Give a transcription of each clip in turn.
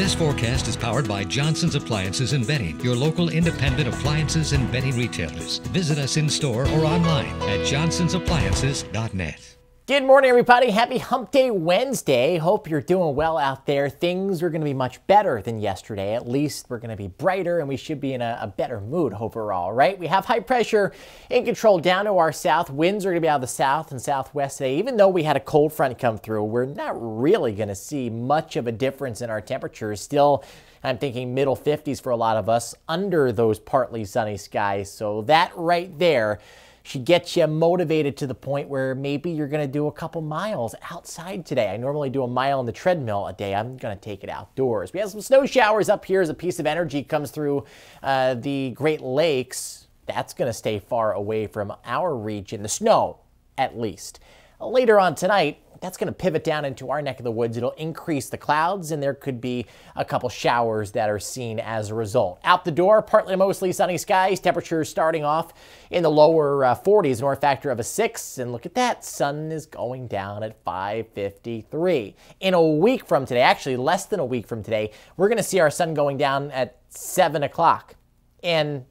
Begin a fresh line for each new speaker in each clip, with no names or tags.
This forecast is powered by Johnson's Appliances and Bedding, your local independent appliances and bedding retailers. Visit us in store or online at johnsonsappliances.net.
Good morning, everybody. Happy Hump Day Wednesday. Hope you're doing well out there. Things are going to be much better than yesterday. At least we're going to be brighter and we should be in a, a, better mood overall, right? We have high pressure in control down to our south. Winds are going to be out of the south and southwest today. Even though we had a cold front come through, we're not really going to see much of a difference in our temperatures. Still, I'm thinking middle 50s for a lot of us under those partly sunny skies. So that right there should get you motivated to the point where maybe you're going to do a couple miles outside today. I normally do a mile on the treadmill a day. I'm going to take it outdoors. We have some snow showers up here as a piece of energy comes through uh, the Great Lakes. That's going to stay far away from our region, the snow at least. Later on tonight, that's going to pivot down into our neck of the woods. It'll increase the clouds, and there could be a couple showers that are seen as a result. Out the door, partly mostly sunny skies. Temperatures starting off in the lower uh, 40s, north factor of a 6. And look at that, sun is going down at 553. In a week from today, actually less than a week from today, we're going to see our sun going down at 7 o'clock. And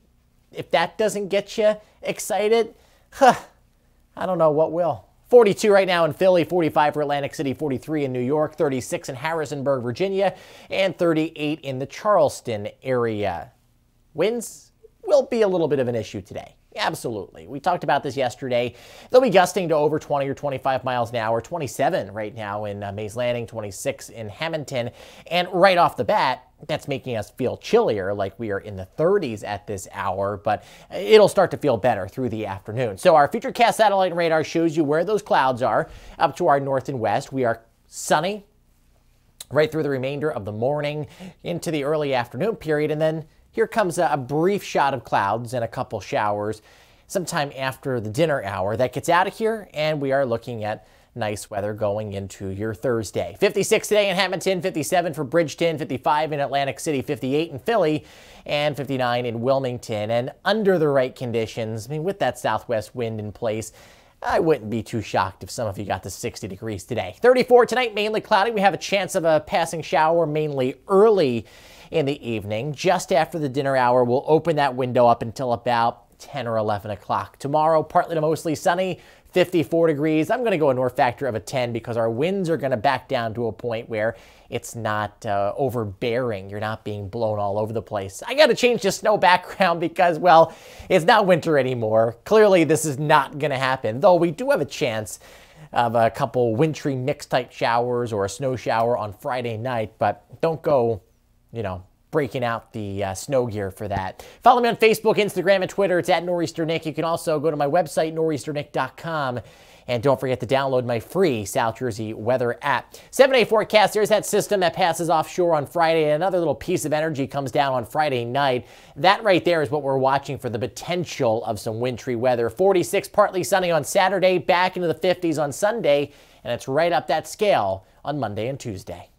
if that doesn't get you excited, huh, I don't know what will. 42 right now in Philly, 45 for Atlantic City, 43 in New York, 36 in Harrisonburg, Virginia, and 38 in the Charleston area. Winds will be a little bit of an issue today. Absolutely. We talked about this yesterday. They'll be gusting to over 20 or 25 miles an hour, 27 right now in uh, Mays Landing, 26 in Hamilton. And right off the bat, that's making us feel chillier, like we are in the 30s at this hour, but it'll start to feel better through the afternoon. So our Futurecast satellite radar shows you where those clouds are up to our north and west. We are sunny right through the remainder of the morning into the early afternoon period, and then here comes a, a brief shot of clouds and a couple showers sometime after the dinner hour. That gets out of here, and we are looking at nice weather going into your Thursday. 56 today in Hamilton, 57 for Bridgeton, 55 in Atlantic City, 58 in Philly, and 59 in Wilmington. And under the right conditions, I mean, with that southwest wind in place, I wouldn't be too shocked if some of you got to 60 degrees today. 34 tonight, mainly cloudy. We have a chance of a passing shower mainly early in the evening. Just after the dinner hour, we'll open that window up until about 10 or 11 o'clock. Tomorrow, partly to mostly sunny, 54 degrees. I'm going to go a north factor of a 10 because our winds are going to back down to a point where it's not uh, overbearing. You're not being blown all over the place. I got to change the snow background because, well, it's not winter anymore. Clearly, this is not going to happen, though we do have a chance of a couple wintry mixed type showers or a snow shower on Friday night, but don't go, you know, breaking out the uh, snow gear for that. Follow me on Facebook, Instagram, and Twitter. It's at Nor'easter Nick. You can also go to my website, nor'easternick.com. And don't forget to download my free South Jersey weather app. 7 day forecast, there's that system that passes offshore on Friday. And another little piece of energy comes down on Friday night. That right there is what we're watching for the potential of some wintry weather. 46 partly sunny on Saturday, back into the 50s on Sunday, and it's right up that scale on Monday and Tuesday.